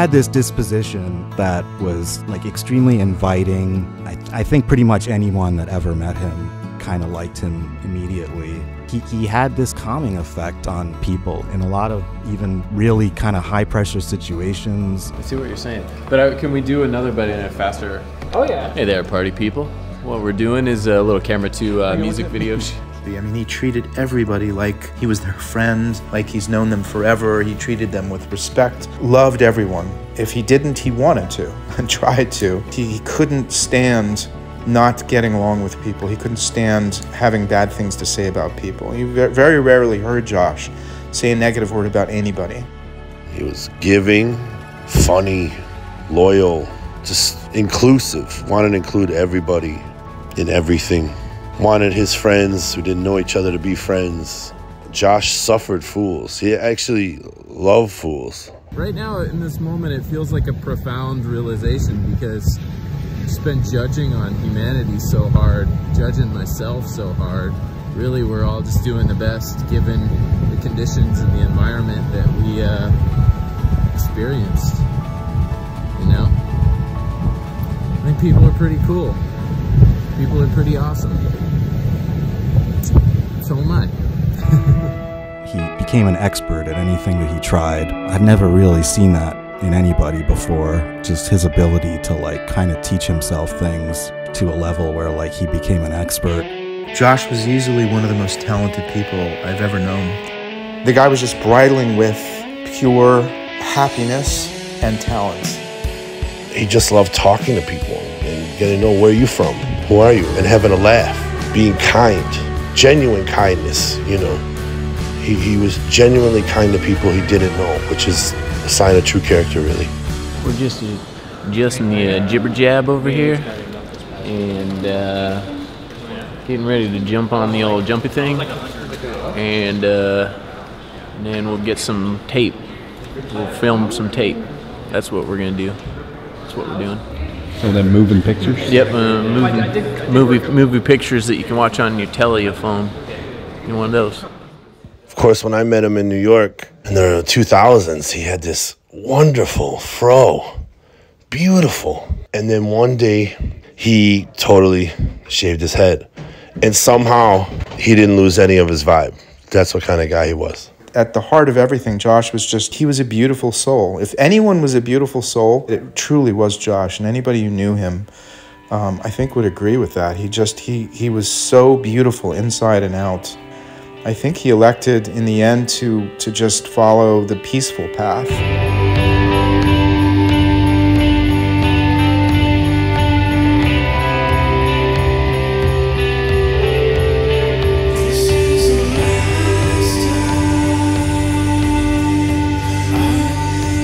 had this disposition that was like extremely inviting. I, I think pretty much anyone that ever met him kind of liked him immediately. He, he had this calming effect on people in a lot of even really kind of high pressure situations. I see what you're saying. But uh, can we do another but in a faster? Oh yeah. Hey there, party people. What we're doing is a little Camera2 uh, music video. I mean, he treated everybody like he was their friend, like he's known them forever. He treated them with respect, loved everyone. If he didn't, he wanted to and tried to. He, he couldn't stand not getting along with people. He couldn't stand having bad things to say about people. You very rarely heard Josh say a negative word about anybody. He was giving, funny, loyal, just inclusive, wanted to include everybody in everything. Wanted his friends who didn't know each other to be friends. Josh suffered fools. He actually loved fools. Right now, in this moment, it feels like a profound realization because I've just been judging on humanity so hard, judging myself so hard. Really, we're all just doing the best given the conditions and the environment that we uh, experienced. You know? I think people are pretty cool. People are pretty awesome. So am I. he became an expert at anything that he tried. I've never really seen that in anybody before. Just his ability to like kind of teach himself things to a level where like he became an expert. Josh was easily one of the most talented people I've ever known. The guy was just bridling with pure happiness and talent. He just loved talking to people and getting to know where you're from, who are you, and having a laugh, being kind, genuine kindness, you know. He, he was genuinely kind to people he didn't know, which is a sign of true character, really. We're just adjusting the uh, jibber jab over here and uh, getting ready to jump on the old jumpy thing. And, uh, and then we'll get some tape. We'll film some tape. That's what we're to do. That's what we're doing. So then moving pictures? Yep, uh, movie, movie, movie pictures that you can watch on your telephone. You one of those. Of course, when I met him in New York in the 2000s, he had this wonderful fro, beautiful. And then one day, he totally shaved his head. And somehow, he didn't lose any of his vibe. That's what kind of guy he was. At the heart of everything, Josh was just, he was a beautiful soul. If anyone was a beautiful soul, it truly was Josh. And anybody who knew him, um, I think would agree with that. He just, he, he was so beautiful inside and out. I think he elected in the end to, to just follow the peaceful path.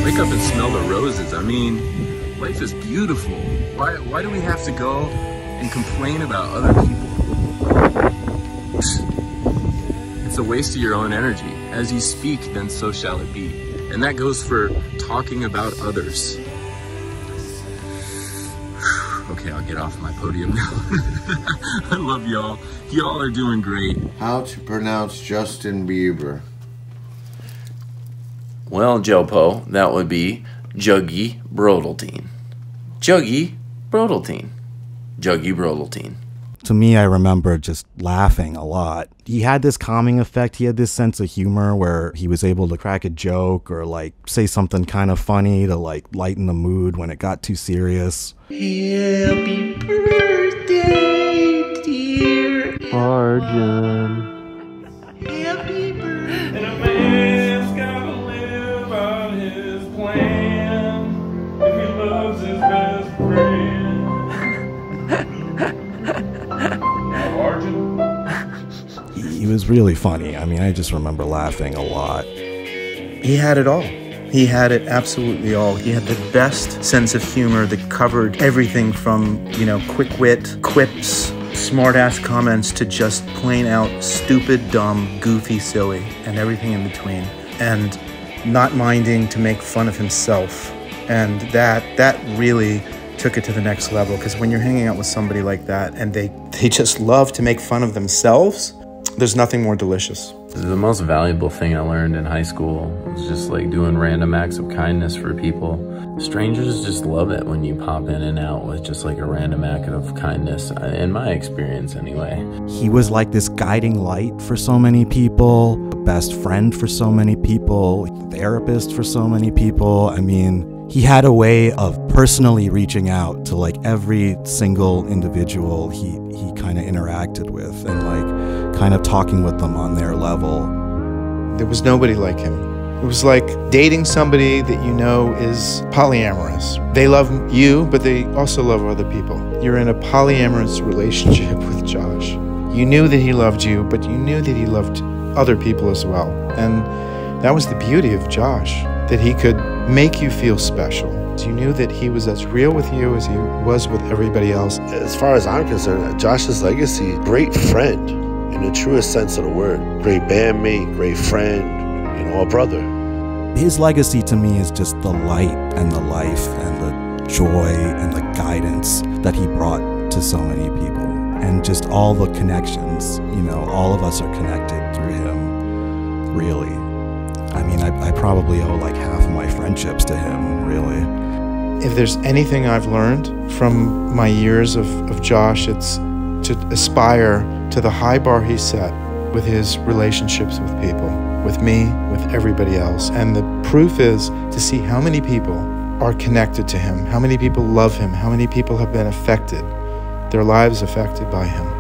Wake up and smell the roses. I mean, life is beautiful. Why, why do we have to go and complain about other people? It's a waste of your own energy. As you speak, then so shall it be. And that goes for talking about others. Okay, I'll get off my podium now. I love y'all. Y'all are doing great. How to pronounce Justin Bieber? Well, Jopo, that would be Juggy Brodltine. Juggy Brodltine. Juggy Brodltine. To me, I remember just laughing a lot. He had this calming effect. He had this sense of humor where he was able to crack a joke or like say something kind of funny to like lighten the mood when it got too serious. Happy birthday, dear Arjun. Happy birthday. Arjun. He, he was really funny. I mean, I just remember laughing a lot. He had it all. He had it absolutely all. He had the best sense of humor that covered everything from, you know, quick wit, quips, smart-ass comments to just plain out stupid, dumb, goofy, silly, and everything in between. And not minding to make fun of himself. And that that really took it to the next level because when you're hanging out with somebody like that and they they just love to make fun of themselves, there's nothing more delicious. The most valuable thing I learned in high school was just like doing random acts of kindness for people. Strangers just love it when you pop in and out with just like a random act of kindness, uh, in my experience anyway. He was like this guiding light for so many people, a best friend for so many people, therapist for so many people. I mean, he had a way of personally reaching out to like every single individual he he kind of interacted with and like kind of talking with them on their level. There was nobody like him. It was like dating somebody that you know is polyamorous. They love you, but they also love other people. You're in a polyamorous relationship with Josh. You knew that he loved you, but you knew that he loved other people as well. And that was the beauty of Josh, that he could make you feel special. You knew that he was as real with you as he was with everybody else. As far as I'm concerned, Josh's legacy, great friend in the truest sense of the word. Great bandmate, great friend, you know, a brother. His legacy to me is just the light and the life and the joy and the guidance that he brought to so many people. And just all the connections, you know, all of us are connected through him, really. I mean, I, I probably owe like half of my friendships to him, really. If there's anything I've learned from my years of, of Josh, it's to aspire to the high bar he set with his relationships with people, with me, with everybody else. And the proof is to see how many people are connected to him, how many people love him, how many people have been affected, their lives affected by him.